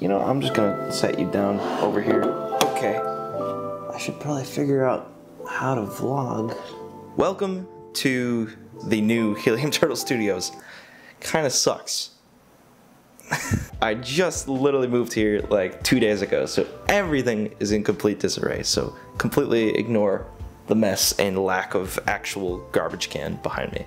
You know, I'm just gonna set you down over here. Okay. I should probably figure out how to vlog. Welcome to the new Helium Turtle Studios. Kinda sucks. I just literally moved here like two days ago, so everything is in complete disarray. So completely ignore the mess and lack of actual garbage can behind me.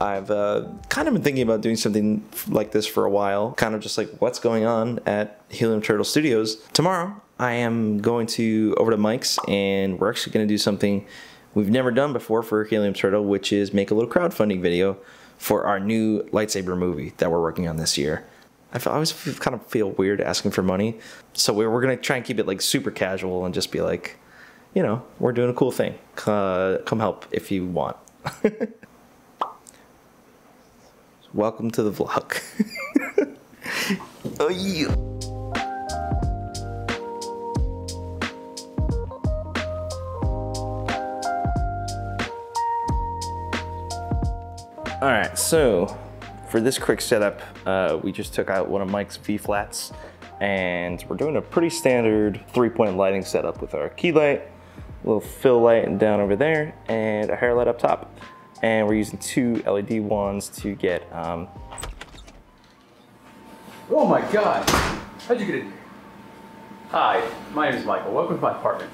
I've uh, kind of been thinking about doing something like this for a while, kind of just like what's going on at Helium Turtle Studios. Tomorrow, I am going to over to Mike's and we're actually going to do something we've never done before for Helium Turtle, which is make a little crowdfunding video for our new lightsaber movie that we're working on this year. I always kind of feel weird asking for money, so we're, we're gonna try and keep it like super casual and just be like, you know, we're doing a cool thing. Uh, come help if you want. Welcome to the vlog. oh yeah. All right, so for this quick setup, uh, we just took out one of Mike's V-flats and we're doing a pretty standard three-point lighting setup with our key light, little fill light down over there, and a hair light up top. And we're using two LED wands to get um, Oh my god! How'd you get in here? Hi, my name is Michael. Welcome to my apartment.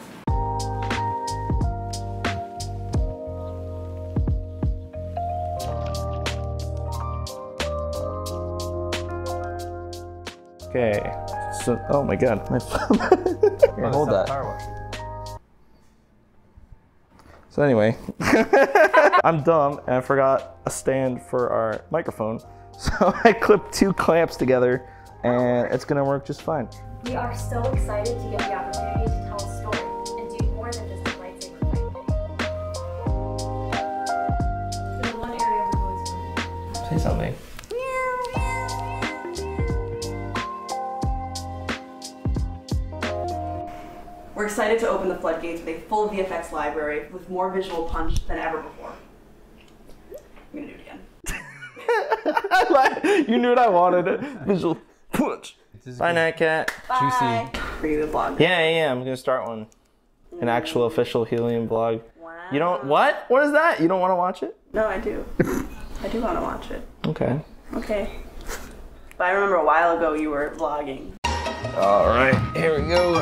Okay, so, oh my god, my phone. Here, hold that. So anyway, I'm dumb and I forgot a stand for our microphone. So I clipped two clamps together and it's gonna work just fine. We are so excited to get the opportunity to tell a story and do more than just a lightsaber fight video. There's one area we've always. Say something. We're excited to open the floodgates with a full VFX library with more visual punch than ever before. I'm gonna do it again. you knew what I wanted. Visual punch. Bye, Night Cat. Bye. For you to vlog. Yeah, yeah, yeah, I'm gonna start one. An actual mm. official helium vlog. Wow. You don't what? What is that? You don't want to watch it? No, I do. I do want to watch it. Okay. Okay. But I remember a while ago you were vlogging. All right, here we go.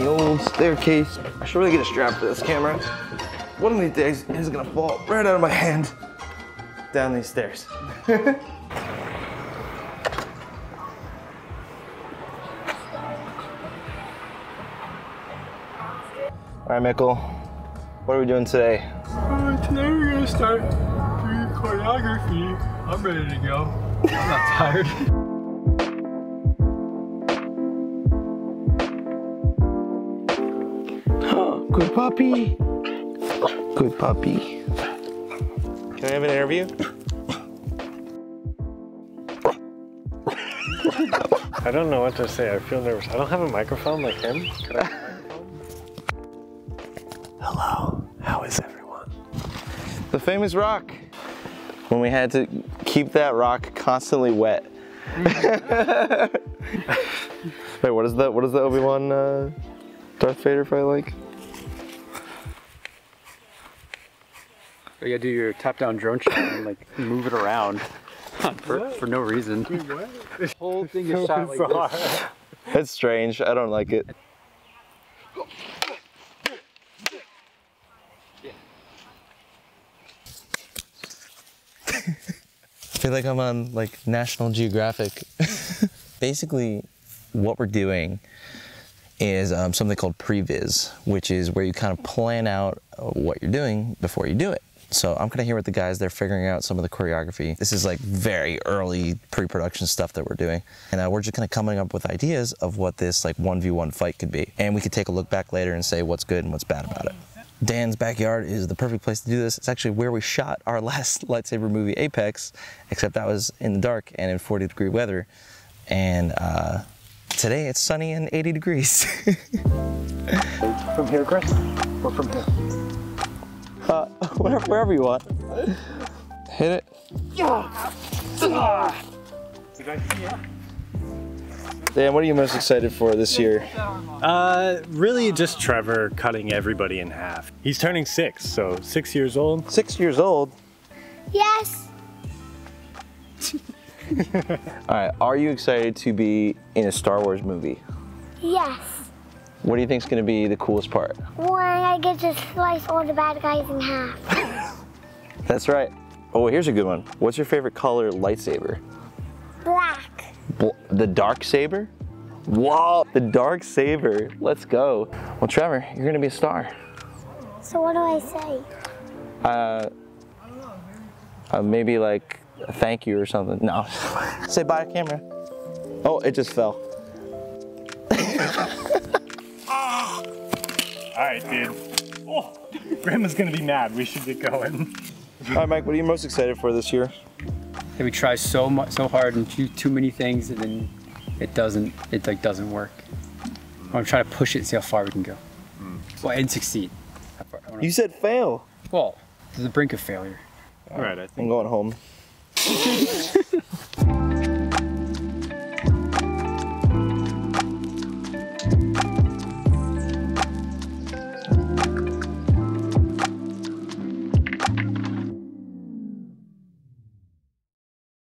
The old staircase. I should really get a strap for this camera. One of these days, it's gonna fall right out of my hand down these stairs. All right, Mikkel, what are we doing today? Uh, today we're gonna start choreography. I'm ready to go. I'm not tired. Good puppy. Good puppy. Can I have an interview? I don't know what to say. I feel nervous. I don't have a microphone like him. Could I have a microphone? Hello, how is everyone? The famous rock. When we had to keep that rock constantly wet. Wait, what is that? What is the Obi-Wan uh, Darth Vader fight like? You gotta do your top-down drone shot and like move it around for, for no reason. This whole thing is shot like this. It's strange. I don't like it. I feel like I'm on like National Geographic. Basically, what we're doing is um, something called previs, which is where you kind of plan out uh, what you're doing before you do it. So I'm kind of here with the guys. They're figuring out some of the choreography. This is like very early pre-production stuff that we're doing, and uh, we're just kind of coming up with ideas of what this like one v one fight could be. And we could take a look back later and say what's good and what's bad about it. Dan's backyard is the perfect place to do this. It's actually where we shot our last lightsaber movie, Apex, except that was in the dark and in 40 degree weather. And uh, today it's sunny and 80 degrees. From here, Chris? Or from here? Uh, wherever, wherever you want. Hit it. Did Yeah. Dan, what are you most excited for this year? Uh, really just Trevor cutting everybody in half. He's turning six, so six years old. Six years old. Yes. All right. Are you excited to be in a Star Wars movie? Yes. What do you think is going to be the coolest part? When I get to slice all the bad guys in half. That's right. Oh, here's a good one. What's your favorite color lightsaber? Black. Bl- the dark saber? Whoa, the dark saber. Let's go. Well, Trevor, you're going to be a star. So what do I say? Uh, uh, maybe like a thank you or something. No. Say bye, camera. Oh, it just fell. All right, dude. Oh, Grandma's gonna be mad. We should get going. All right, Mike, what are you most excited for this year? And we try so much, so hard and do too many things, and then it doesn't, it like doesn't work. I'm trying to push it and see how far we can go. Hmm. Well, and succeed. How far- I wanna- You said fail. Well, to the brink of failure. All right, I think. I'm going home.